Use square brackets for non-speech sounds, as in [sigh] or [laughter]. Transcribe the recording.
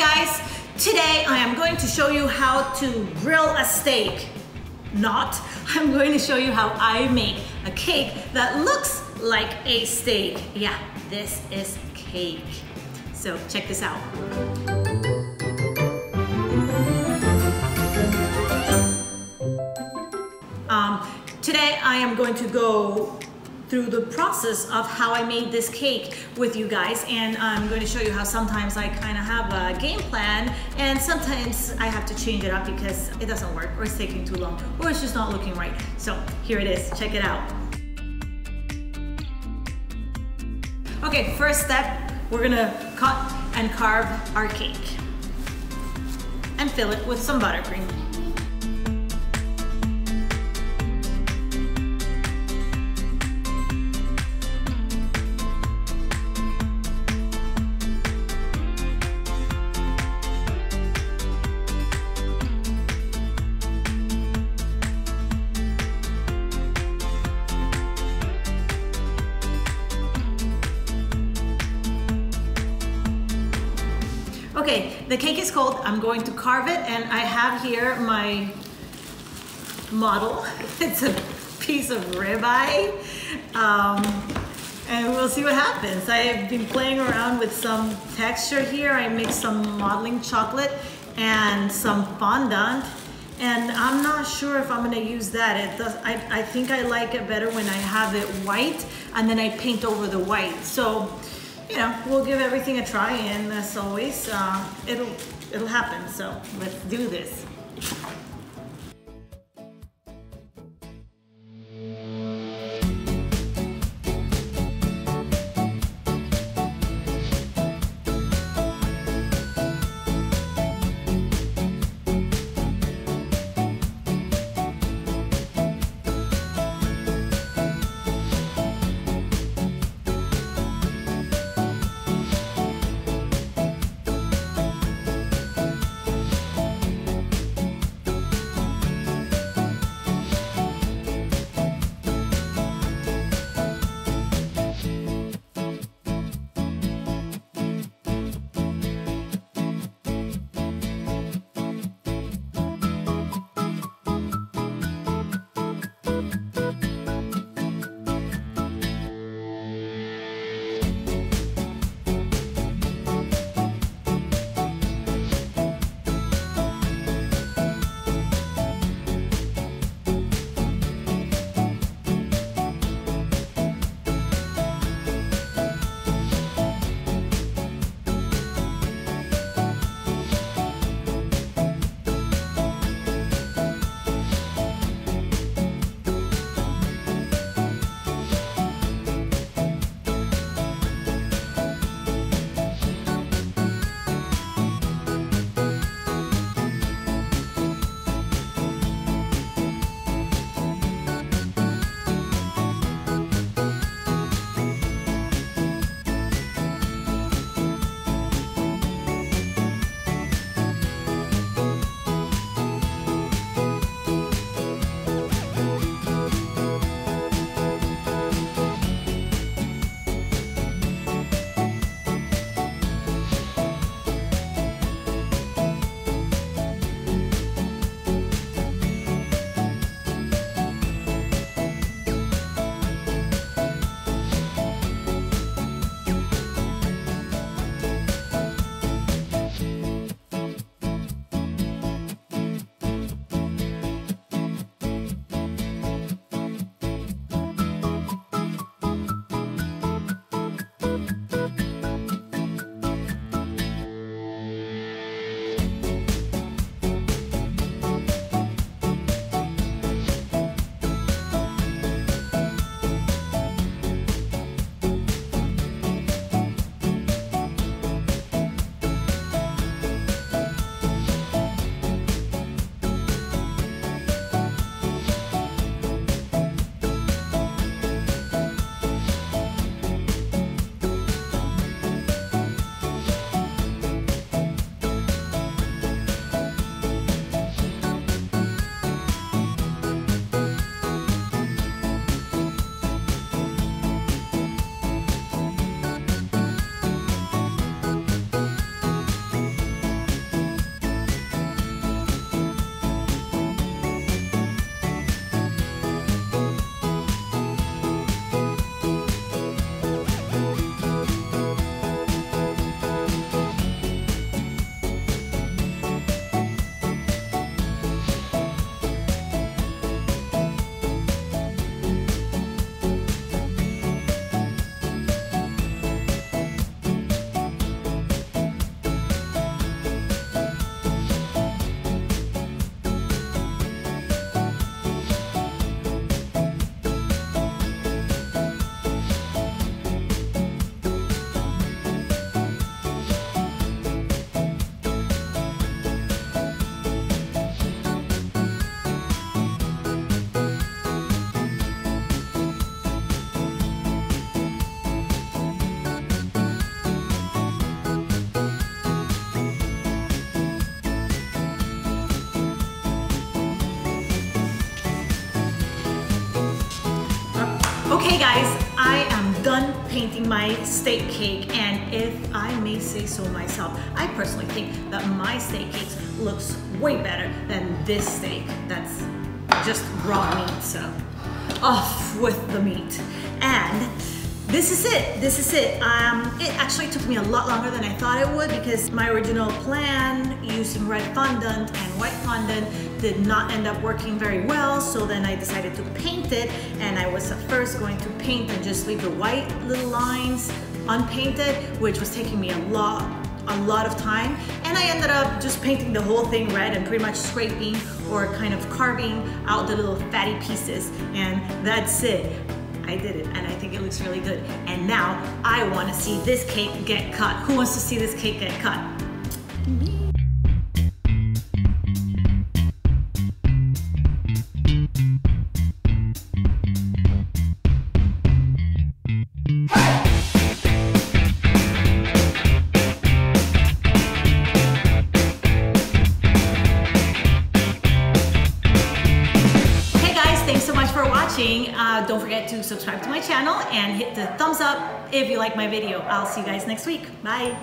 guys, today I am going to show you how to grill a steak. Not, I'm going to show you how I make a cake that looks like a steak. Yeah, this is cake. So check this out. Um, today I am going to go through the process of how I made this cake with you guys and I'm going to show you how sometimes I kind of have a game plan and sometimes I have to change it up because it doesn't work or it's taking too long or it's just not looking right. So here it is, check it out. Okay, first step, we're gonna cut and carve our cake and fill it with some buttercream. The cake is cold. I'm going to carve it and I have here my model. [laughs] It's a piece of ribeye. Um, and we'll see what happens. I've been playing around with some texture here. I mixed some modeling chocolate and some fondant. And I'm not sure if I'm gonna use that. It does, I, I think I like it better when I have it white and then I paint over the white. So you know, we'll give everything a try, and as always, uh, it'll it'll happen. So let's do this. Okay guys, I am done painting my steak cake and if I may say so myself, I personally think that my steak cake looks way better than this steak that's just raw meat, so off with the meat. And this is it, this is it. Um, it actually took me a lot longer than I thought it would because my original plan using red fondant and white fondant did not end up working very well. So then I decided to paint it and I was at first going to paint and just leave the white little lines unpainted, which was taking me a lot a lot of time and I ended up just painting the whole thing red and pretty much scraping or kind of carving out the little fatty pieces and that's it. I did it and I think it looks really good. And now I wanna see this cake get cut. Who wants to see this cake get cut? Watching. Uh, don't forget to subscribe to my channel and hit the thumbs up if you like my video. I'll see you guys next week. Bye.